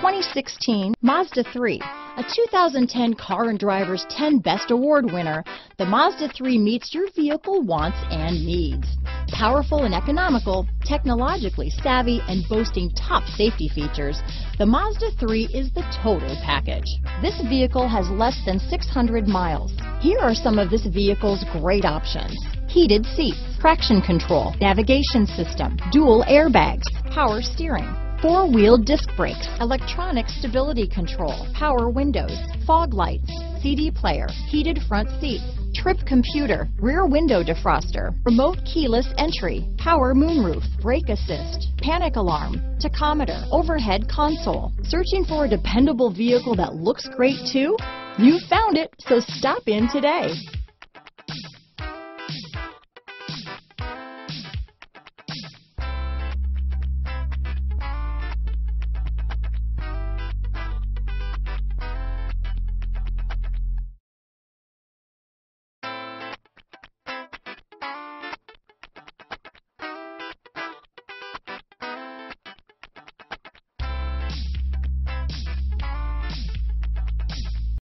2016 Mazda 3. A 2010 Car and Driver's 10 Best Award winner, the Mazda 3 meets your vehicle wants and needs. Powerful and economical, technologically savvy, and boasting top safety features, the Mazda 3 is the total package. This vehicle has less than 600 miles. Here are some of this vehicle's great options. Heated seats, traction control, navigation system, dual airbags, power steering, four-wheel disc brakes, electronic stability control, power windows, fog lights, CD player, heated front seats, trip computer, rear window defroster, remote keyless entry, power moonroof, brake assist, panic alarm, tachometer, overhead console. Searching for a dependable vehicle that looks great too? You found it, so stop in today.